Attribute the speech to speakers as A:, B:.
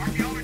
A: archaeology,